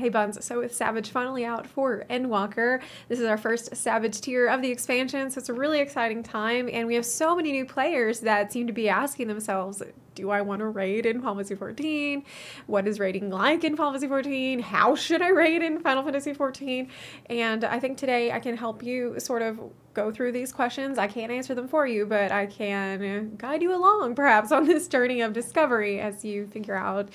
Hey Buns, so with Savage finally out for Endwalker, this is our first Savage tier of the expansion, so it's a really exciting time, and we have so many new players that seem to be asking themselves, do I want to raid in Final Fantasy 14? What is raiding like in Final Fantasy 14? How should I raid in Final Fantasy 14? And I think today I can help you sort of go through these questions. I can't answer them for you, but I can guide you along perhaps on this journey of discovery as you figure out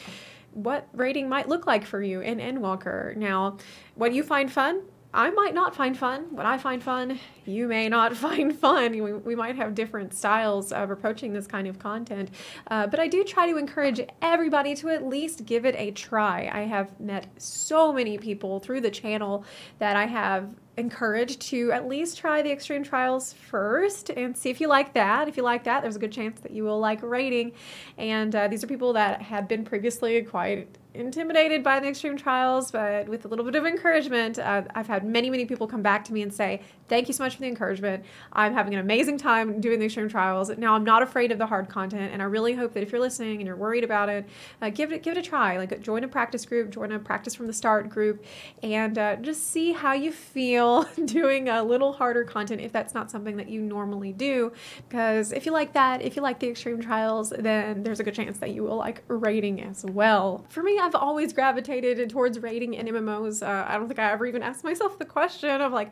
what raiding might look like for you in Endwalker. Now, what do you find fun, I might not find fun. What I find fun, you may not find fun. We, we might have different styles of approaching this kind of content. Uh, but I do try to encourage everybody to at least give it a try. I have met so many people through the channel that I have encouraged to at least try the extreme trials first and see if you like that. If you like that, there's a good chance that you will like raiding. And uh, these are people that have been previously quite intimidated by the extreme trials, but with a little bit of encouragement, uh, I've had many, many people come back to me and say, Thank you so much for the encouragement. I'm having an amazing time doing the extreme trials. Now I'm not afraid of the hard content, and I really hope that if you're listening and you're worried about it, uh, give it give it a try. Like join a practice group, join a practice from the start group, and uh, just see how you feel doing a little harder content if that's not something that you normally do. Because if you like that, if you like the extreme trials, then there's a good chance that you will like raiding as well. For me, I've always gravitated towards raiding in MMOs. Uh, I don't think I ever even asked myself the question of like,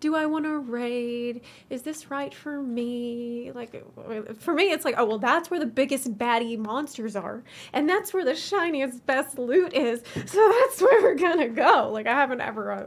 do I want to raid? Is this right for me? Like, for me, it's like, oh, well, that's where the biggest baddie monsters are. And that's where the shiniest, best loot is. So that's where we're going to go. Like, I haven't ever. Uh,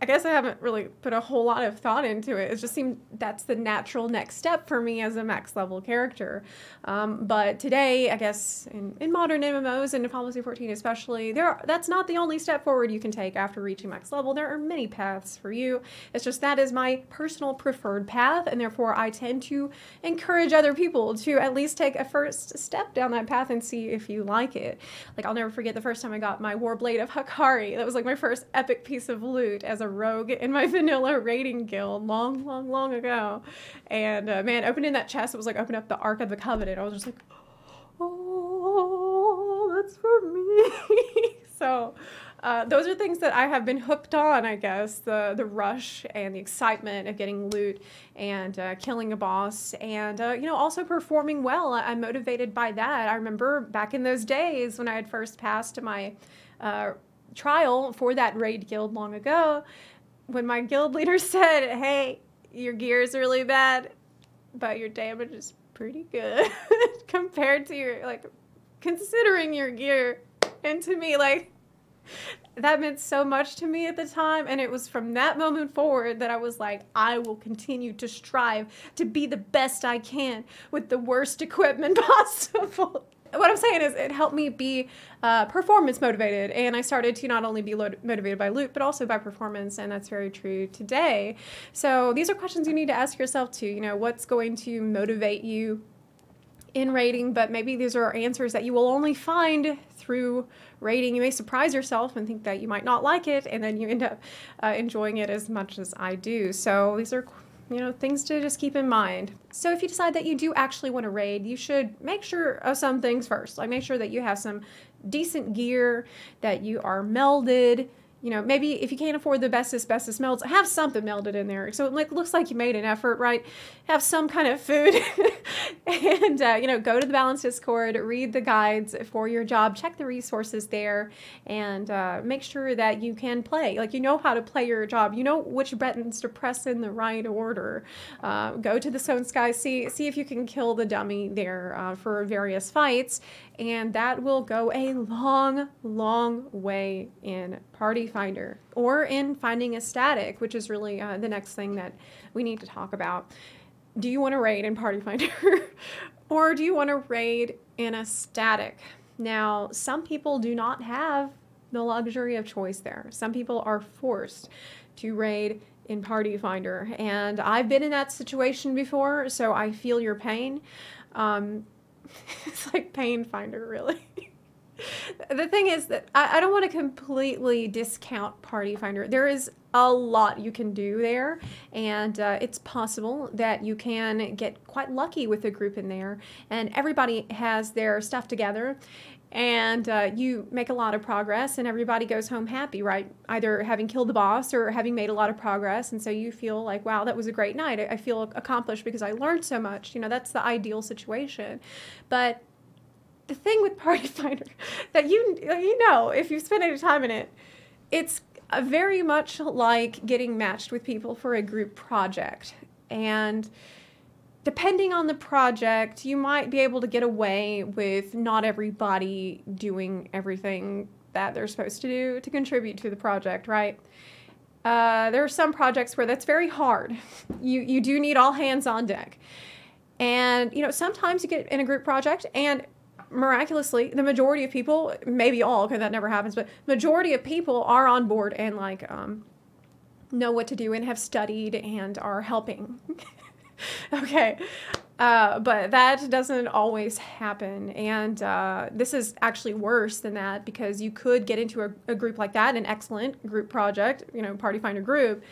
I guess I haven't really put a whole lot of thought into it. It just seemed that's the natural next step for me as a max level character. Um, but today, I guess in, in modern MMOs and in Fantasy 14 especially, there are, that's not the only step forward you can take after reaching max level. There are many paths for you. It's just that is my personal preferred path, and therefore I tend to encourage other people to at least take a first step down that path and see if you like it. Like I'll never forget the first time I got my Warblade of Hakkari. That was like my first epic piece of loot as a a rogue in my vanilla raiding guild long, long, long ago. And uh, man, opening that chest, it was like opening up the Ark of the Covenant. I was just like, oh, that's for me. so uh, those are things that I have been hooked on, I guess. The the rush and the excitement of getting loot and uh, killing a boss, and uh, you know also performing well. I'm motivated by that. I remember back in those days when I had first passed to my uh, trial for that raid guild long ago when my guild leader said, Hey, your gear is really bad, but your damage is pretty good compared to your, like, considering your gear. And to me, like, that meant so much to me at the time. And it was from that moment forward that I was like, I will continue to strive to be the best I can with the worst equipment possible what I'm saying is it helped me be uh, performance motivated, and I started to not only be lo- motivated by loot, but also by performance, and that's very true today. So these are questions you need to ask yourself too. You know, what's going to motivate you in raiding, but maybe these are answers that you will only find through raiding. You may surprise yourself and think that you might not like it, and then you end up uh, enjoying it as much as I do. So these are you know, things to just keep in mind. So if you decide that you do actually want to raid, you should make sure of some things first. Like make sure that you have some decent gear, that you are melded, you know, maybe if you can't afford the bestest, bestest melds, have something melded in there. So it like, looks like you made an effort, right? Have some kind of food and, uh, you know, go to the Balance Discord, read the guides for your job, check the resources there, and uh, make sure that you can play. Like, you know how to play your job. You know which buttons to press in the right order. Uh, go to the Stone, Sky, Sea, see if you can kill the dummy there uh, for various fights, and that will go a long, long way in Party Finder or in finding a static, which is really uh, the next thing that we need to talk about. Do you want to raid in Party Finder or do you want to raid in a static? Now, some people do not have the luxury of choice there. Some people are forced to raid in Party Finder, and I've been in that situation before, so I feel your pain. Um, it's like pain finder, really. the thing is that I, I don't want to completely discount Party Finder. There is a lot you can do there, and uh, it's possible that you can get quite lucky with a group in there, and everybody has their stuff together and uh, you make a lot of progress, and everybody goes home happy, right? Either having killed the boss or having made a lot of progress, and so you feel like, wow, that was a great night. I, feel accomplished because I learned so much. You know, that's the ideal situation. But the thing with Party Finder that you you know if you spend any time in it, it's very much like getting matched with people for a group project. And depending on the project, you might be able to get away with not everybody doing everything that they're supposed to do to contribute to the project, right? Uh, there are some projects where that's very hard. You you do need all hands on deck, and you know sometimes you get in a group project and miraculously, the majority of people, maybe all, because that never happens, but majority of people are on board and like um, know what to do and have studied and are helping. okay. Uh, but that doesn't always happen. And uh, this is actually worse than that because you could get into a, a, group like that, an excellent group project, you know, Party Finder group,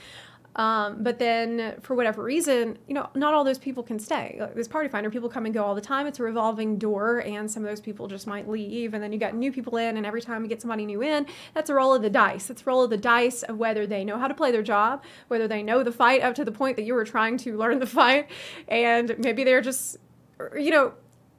um, but then, for whatever reason, you know, not all those people can stay. Like this party finder, people come and go all the time. It's a revolving door, and some of those people just might leave, and then you got new people in, and every time you get somebody new in, that's a roll of the dice. It's a roll of the dice of whether they know how to play their job, whether they know the fight up to the point that you were trying to learn the fight, and maybe they're just, you know,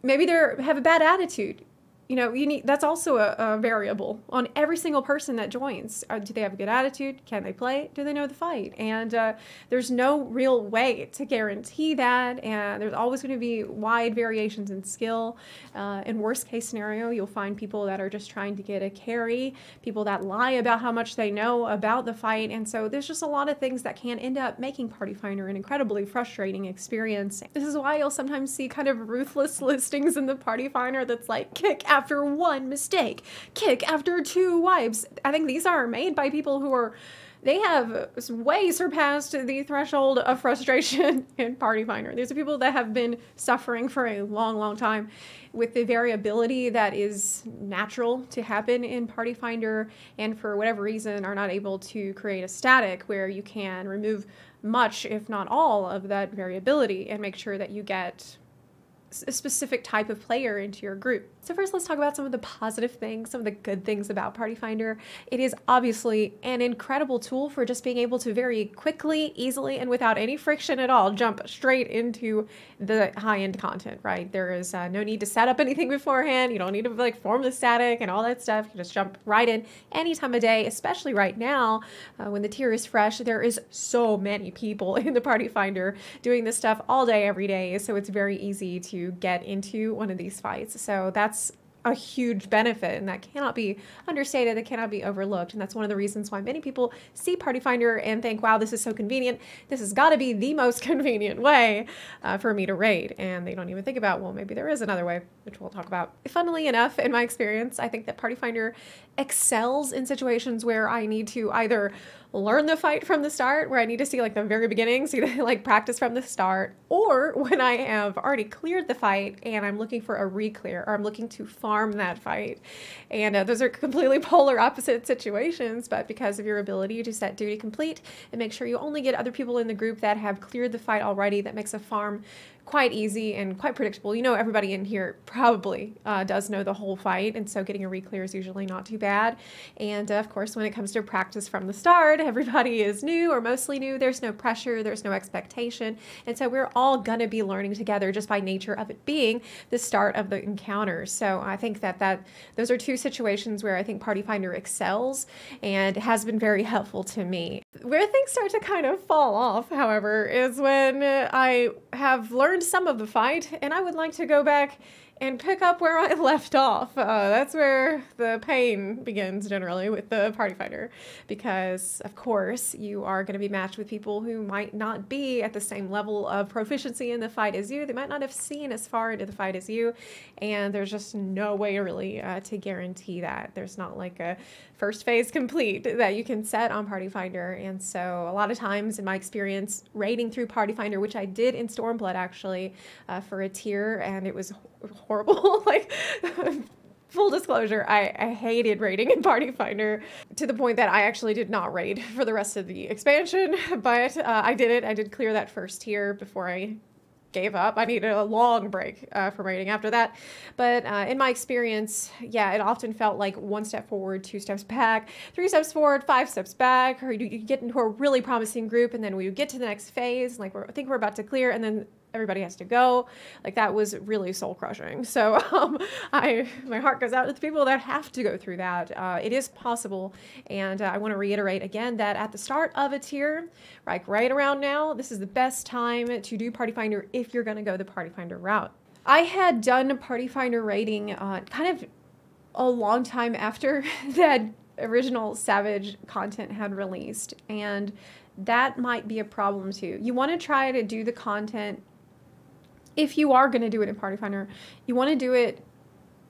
maybe they have a bad attitude you know, you need that's also a, a, variable on every single person that joins. Uh, do they have a good attitude? Can they play? Do they know the fight? And uh, there's no real way to guarantee that. And there's always going to be wide variations in skill. Uh, in worst case scenario, you'll find people that are just trying to get a carry, people that lie about how much they know about the fight. And so there's just a lot of things that can end up making Party Finder an incredibly frustrating experience. This is why you'll sometimes see kind of ruthless listings in the Party Finder that's like kick after one mistake, kick after two wipes. I think these are made by people who are they have way surpassed the threshold of frustration in Party Finder. These are people that have been suffering for a long, long time with the variability that is natural to happen in Party Finder, and for whatever reason are not able to create a static where you can remove much, if not all, of that variability and make sure that you get a specific type of player into your group. So first let's talk about some of the positive things, some of the good things about Party Finder. It is obviously an incredible tool for just being able to very quickly, easily, and without any friction at all jump straight into the high-end content, right? There is uh, no need to set up anything beforehand. You don't need to like form the static and all that stuff. You just jump right in any time of day, especially right now uh, when the tier is fresh. There is so many people in the Party Finder doing this stuff all day, every day. So it's very easy to get into one of these fights. So that's a huge benefit and that cannot be understated that cannot be overlooked and that's one of the reasons why many people see party finder and think wow this is so convenient. This has got to be the most convenient way uh, for me to raid. And they don't even think about well maybe there is another way which we'll talk about. Funnily enough in my experience i think that party finder excels in situations where i need to either learn the fight from the start, where I need to see like the very beginning, see the like practice from the start, or when I have already cleared the fight and I'm looking for a re-clear or I'm looking to farm that fight. And uh, those are completely polar opposite situations, but because of your ability to set duty complete and make sure you only get other people in the group that have cleared the fight already, that makes a farm quite easy and quite predictable. You know, everybody in here probably uh, does know the whole fight, and so getting a re-clear is usually not too bad. And uh, of course, when it comes to practice from the start, everybody is new or mostly new. There's no pressure, there's no expectation, and so we're all gonna be learning together just by nature of it being the start of the encounter. So I think that that those are two situations where I think Party Finder excels and has been very helpful to me. Where things start to kind of fall off, however, is when I have learned some of the fight, and I would like to go back and pick up where I left off. Uh, that's where the pain begins generally with the party finder, because of course you are going to be matched with people who might not be at the same level of proficiency in the fight as you. They might not have seen as far into the fight as you, and there's just no way really uh, to guarantee that. There's not like a first phase complete that you can set on Party Finder, and so a lot of times in my experience raiding through Party Finder, which I did in Stormblood actually uh, for a tier, and it was horrible. like, full disclosure, I, I hated raiding in Party Finder to the point that I actually did not raid for the rest of the expansion, but uh, I did it. I did clear that first tier before I gave up. I needed a long break uh, from raiding after that. But uh, in my experience, yeah, it often felt like one step forward, two steps back, three steps forward, five steps back, or you, get into a really promising group, and then we would get to the next phase, like we're, I think we're about to clear, and then everybody has to go. Like that was really soul crushing. So um, I my heart goes out to the people that have to go through that. Uh, it is possible, and uh, I want to reiterate again that at the start of a tier, like right around now, this is the best time to do Party Finder if you're going to go the Party Finder route. I had done Party Finder raiding uh, kind of a long time after that original Savage content had released, and that might be a problem too. You want to try to do the content if you are going to do it in Party Finder, you want to do it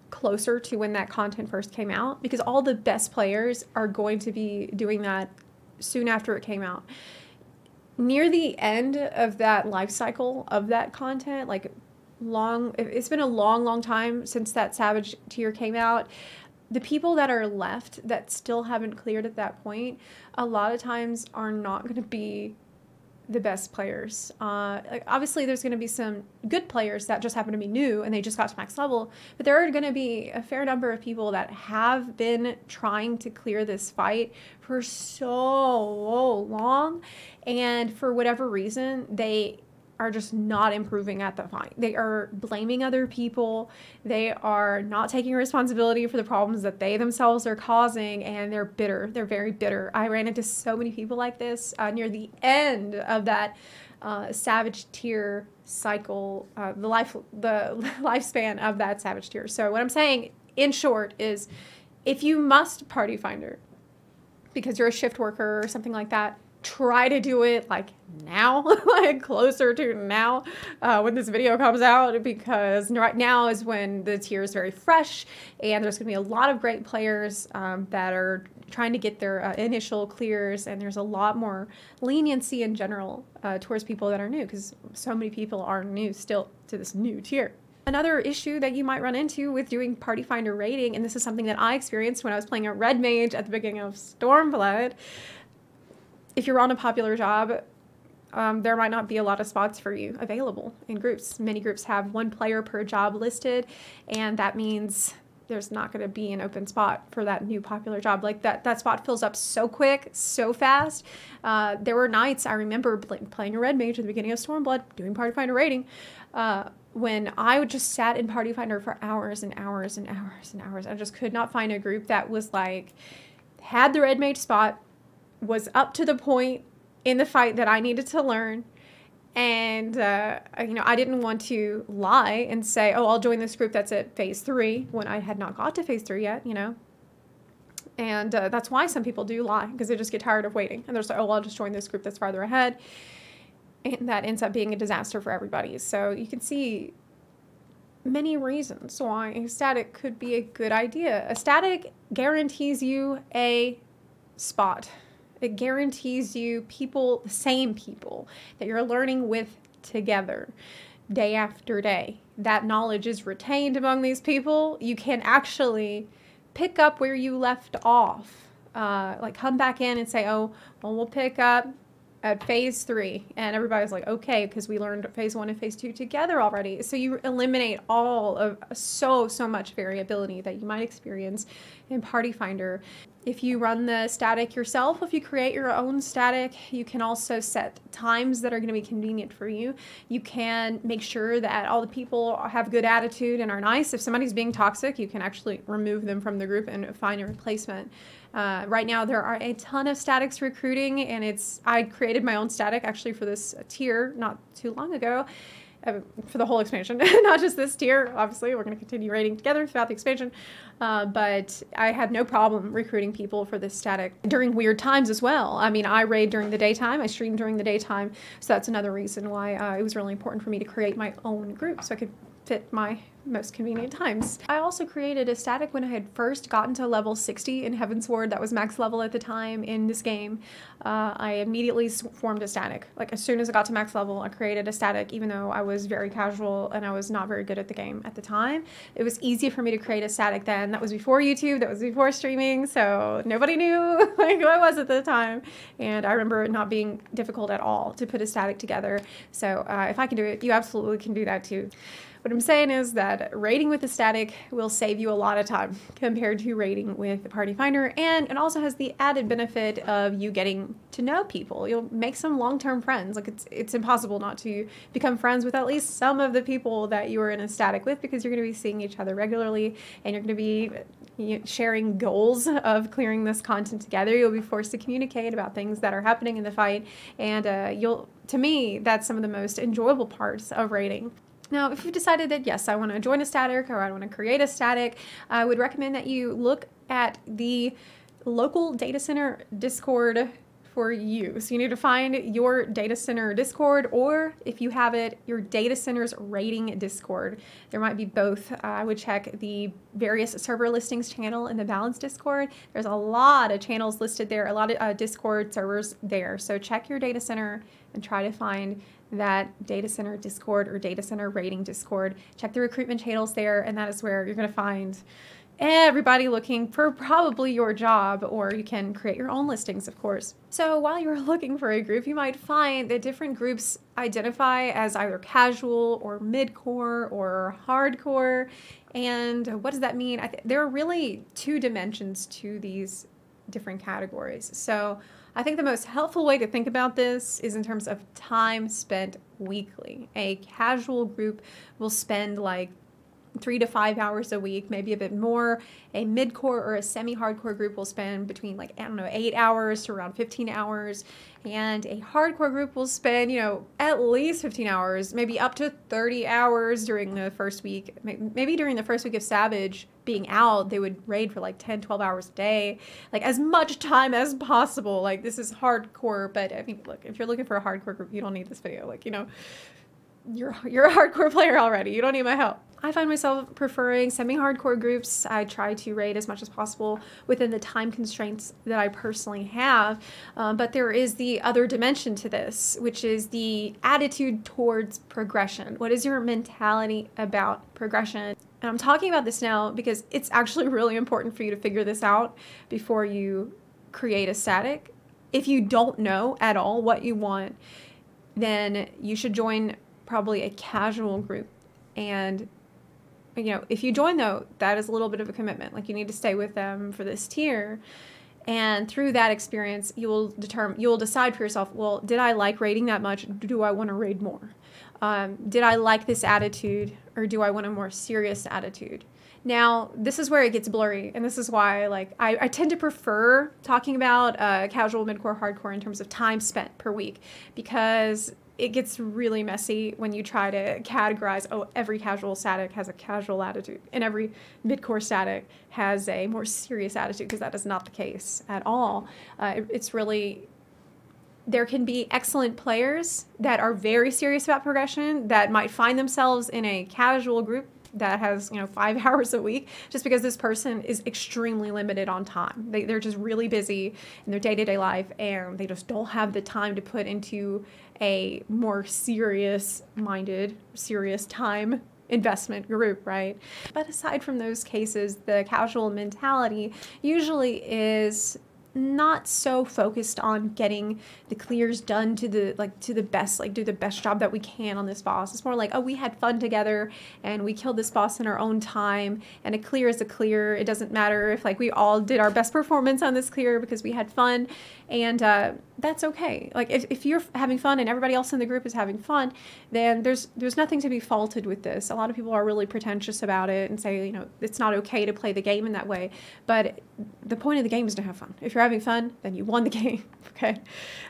closer to when that content first came out because all the best players are going to be doing that soon after it came out. Near the end of that life cycle of that content, like long, it's been a long, long time since that Savage tier came out. The people that are left that still haven't cleared at that point, a lot of times are not going to be the best players. Uh, like obviously, there's going to be some good players that just happen to be new and they just got to max level, but there are going to be a fair number of people that have been trying to clear this fight for so long, and for whatever reason, they are just not improving at the fight. They are blaming other people. They are not taking responsibility for the problems that they themselves are causing, and they're bitter. They're very bitter. I ran into so many people like this uh, near the end of that uh, savage tier cycle, uh, the life, the lifespan of that savage tier. So what I'm saying, in short, is if you must party finder because you're a shift worker or something like that, try to do it like now, like closer to now uh, when this video comes out, because right now is when the tier is very fresh and there's going to be a lot of great players um, that are trying to get their uh, initial clears, and there's a lot more leniency in general uh, towards people that are new because so many people are new still to this new tier. Another issue that you might run into with doing Party Finder raiding, and this is something that I experienced when I was playing a Red Mage at the beginning of Stormblood, if you're on a popular job, um, there might not be a lot of spots for you available in groups. Many groups have one player per job listed, and that means there's not going to be an open spot for that new popular job. Like that, that spot fills up so quick, so fast. Uh, there were nights I remember playing a red mage at the beginning of Stormblood, doing Party Finder raiding, uh, when I would just sat in Party Finder for hours and hours and hours and hours. I just could not find a group that was like had the red mage spot, was up to the point in the fight that I needed to learn. And, uh, you know, I didn't want to lie and say, oh, I'll join this group that's at phase three when I had not got to phase three yet, you know. And uh, that's why some people do lie because they just get tired of waiting. And they're like, oh, well, I'll just join this group that's farther ahead. And that ends up being a disaster for everybody. So you can see many reasons why a static could be a good idea. A static guarantees you a spot it guarantees you people, the same people that you're learning with together day after day. That knowledge is retained among these people. You can actually pick up where you left off. Uh, like come back in and say, oh, well, we'll pick up at phase three. And everybody's like, okay, because we learned phase one and phase two together already. So you eliminate all of so, so much variability that you might experience in Party Finder. If you run the static yourself, if you create your own static, you can also set times that are going to be convenient for you. You can make sure that all the people have good attitude and are nice. If somebody's being toxic, you can actually remove them from the group and find a replacement. Uh, right now, there are a ton of statics recruiting, and it's I created my own static actually for this tier not too long ago uh, for the whole expansion, not just this tier. Obviously, we're going to continue raiding together throughout the expansion. Uh, but I had no problem recruiting people for this static during weird times as well. I mean, I raid during the daytime, I stream during the daytime, so that's another reason why uh, it was really important for me to create my own group so I could fit my most convenient times. I also created a static when I had first gotten to level 60 in Heavensward. That was max level at the time in this game. Uh, I immediately formed a static. Like as soon as I got to max level, I created a static, even though I was very casual and I was not very good at the game at the time. It was easy for me to create a static then. That was before YouTube, that was before streaming, so nobody knew like who I was at the time. And I remember it not being difficult at all to put a static together. So uh, if I can do it, you absolutely can do that too. What I'm saying is that raiding with a static will save you a lot of time compared to raiding with the Party Finder, and it also has the added benefit of you getting to know people. You'll make some long-term friends. Like it's it's impossible not to become friends with at least some of the people that you are in a static with because you're going to be seeing each other regularly, and you're going to be sharing goals of clearing this content together. You'll be forced to communicate about things that are happening in the fight, and uh, you'll to me, that's some of the most enjoyable parts of raiding. Now, if you've decided that yes, I want to join a static or I want to create a static, I would recommend that you look at the local data center Discord for you. So you need to find your data center Discord, or if you have it, your data center's raiding Discord. There might be both. Uh, I would check the various server listings channel in the balance Discord. There's a lot of channels listed there, a lot of uh, Discord servers there. So check your data center and try to find that data center Discord or data center raiding Discord. Check the recruitment channels there, and that is where you're going to find everybody looking for probably your job, or you can create your own listings, of course. So while you're looking for a group, you might find that different groups identify as either casual or mid-core or hardcore. And what does that mean? there are really two dimensions to these different categories. So I think the most helpful way to think about this is in terms of time spent weekly. A casual group will spend like three to five hours a week, maybe a bit more. A mid-core or a semi-hardcore group will spend between like, I don't know, eight hours to around 15 hours. And a hardcore group will spend, you know, at least 15 hours, maybe up to 30 hours during the first week. Maybe during the first week of Savage, being out, they would raid for like 10, 12 hours a day, like as much time as possible. Like this is hardcore, but I mean, look, if you're looking for a hardcore group, you don't need this video. Like, you know, you're you're a hardcore player already. You don't need my help. I find myself preferring semi-hardcore groups. I try to raid as much as possible within the time constraints that I personally have. Um, but there is the other dimension to this, which is the attitude towards progression. What is your mentality about progression? And I'm talking about this now because it's actually really important for you to figure this out before you create a static. If you don't know at all what you want, then you should join probably a casual group and you know, if you join though, that is a little bit of a commitment. Like you need to stay with them for this tier. And through that experience, you will determine, you will decide for yourself, well, did I like raiding that much? Do I want to raid more? Um, did I like this attitude or do I want a more serious attitude? Now, this is where it gets blurry, and this is why, like, I, I tend to prefer talking about uh, casual, midcore, hardcore in terms of time spent per week, because it gets really messy when you try to categorize oh every casual static has a casual attitude and every mid-core static has a more serious attitude because that is not the case at all. Uh, it, it's really there can be excellent players that are very serious about progression that might find themselves in a casual group that has you know five hours a week just because this person is extremely limited on time they, they're just really busy in their day-to-day life and they just don't have the time to put into a more serious minded serious time investment group, right? But aside from those cases, the casual mentality usually is not so focused on getting the clears done to the like to the best like do the best job that we can on this boss. It's more like oh we had fun together and we killed this boss in our own time and a clear is a clear. It doesn't matter if like we all did our best performance on this clear because we had fun and uh, that's okay. Like if, if you're having fun and everybody else in the group is having fun then there's there's nothing to be faulted with this. A lot of people are really pretentious about it and say you know it's not okay to play the game in that way. But the point of the game is to have fun. If you're having fun then you won the game okay?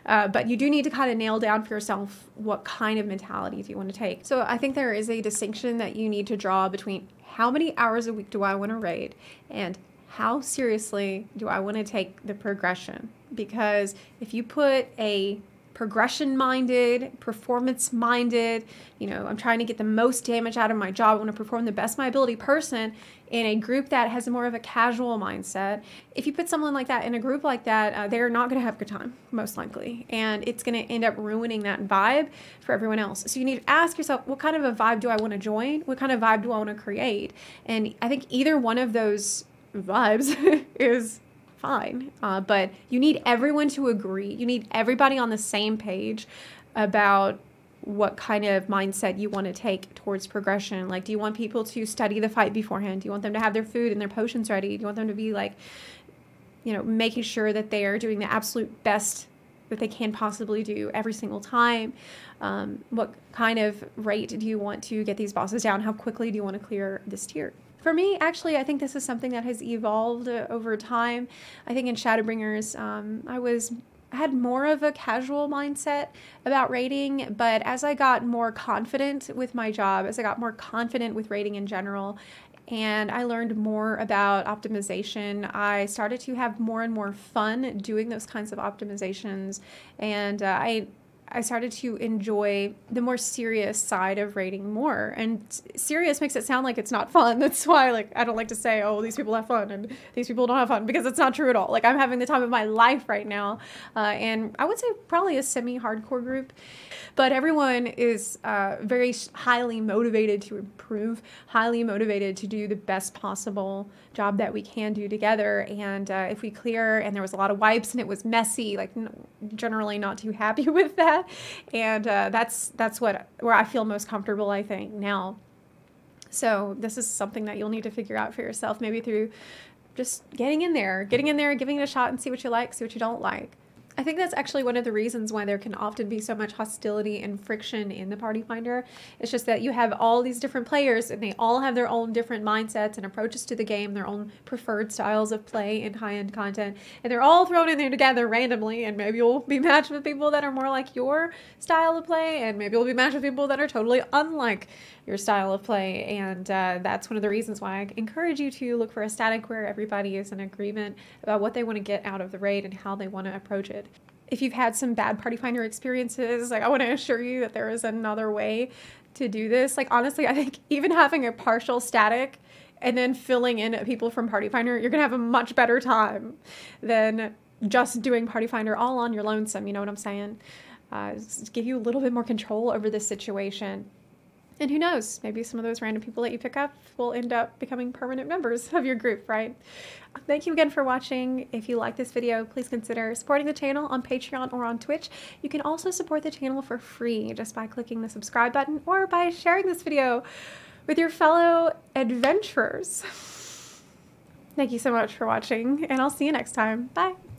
Uh, but you do need to kind of nail down for yourself what kind of mentality do you want to take. So i think there is a distinction that you need to draw between how many hours a week do i want to raid and how seriously do I want to take the progression? Because if you put a progression minded, performance minded. You know, I'm trying to get the most damage out of my job. I want to perform the best my ability person in a group that has more of a casual mindset. If you put someone like that in a group like that, uh, they're not going to have a good time, most likely. And it's going to end up ruining that vibe for everyone else. So you need to ask yourself, what kind of a vibe do I want to join? What kind of vibe do I want to create? And I think either one of those vibes is fine. Uh, but you need everyone to agree. You need everybody on the same page about what kind of mindset you want to take towards progression. Like, do you want people to study the fight beforehand? Do you want them to have their food and their potions ready? Do you want them to be like, you know, making sure that they are doing the absolute best that they can possibly do every single time? Um, what kind of rate do you want to get these bosses down? How quickly do you want to clear this tier? For me, actually, I think this is something that has evolved uh, over time. I think in Shadowbringers, um, I was had more of a casual mindset about raiding, but as I got more confident with my job, as I got more confident with raiding in general, and I learned more about optimization. I started to have more and more fun doing those kinds of optimizations, and uh, I I started to enjoy the more serious side of raiding more. And serious makes it sound like it's not fun. That's why like I don't like to say, oh, these people have fun and these people don't have fun because it's not true at all. Like I'm having the time of my life right now. Uh, and I would say probably a semi-hardcore group. But everyone is uh, very highly motivated to improve, highly motivated to do the best possible job that we can do together. And uh, if we clear and there was a lot of wipes and it was messy, like generally not too happy with that. And uh, that's that's what where I feel most comfortable. I think now. So this is something that you'll need to figure out for yourself, maybe through just getting in there, getting in there, giving it a shot, and see what you like, see what you don't like. I think that's actually one of the reasons why there can often be so much hostility and friction in the Party Finder. It's just that you have all these different players and they all have their own different mindsets and approaches to the game, their own preferred styles of play and high end content, and they're all thrown in there together randomly. And maybe you'll be matched with people that are more like your style of play, and maybe you'll be matched with people that are totally unlike your style of play. And uh, that's one of the reasons why I encourage you to look for a static where everybody is in agreement about what they want to get out of the raid and how they want to approach it. If you've had some bad Party Finder experiences, like I want to assure you that there is another way to do this. Like honestly, I think even having a partial static and then filling in people from Party Finder, you're gonna have a much better time than just doing Party Finder all on your lonesome. You know what I'm saying? Uh, give you a little bit more control over this situation. And who knows, maybe some of those random people that you pick up will end up becoming permanent members of your group, right? Thank you again for watching. If you like this video, please consider supporting the channel on Patreon or on Twitch. You can also support the channel for free just by clicking the subscribe button or by sharing this video with your fellow adventurers. Thank you so much for watching, and I'll see you next time. Bye!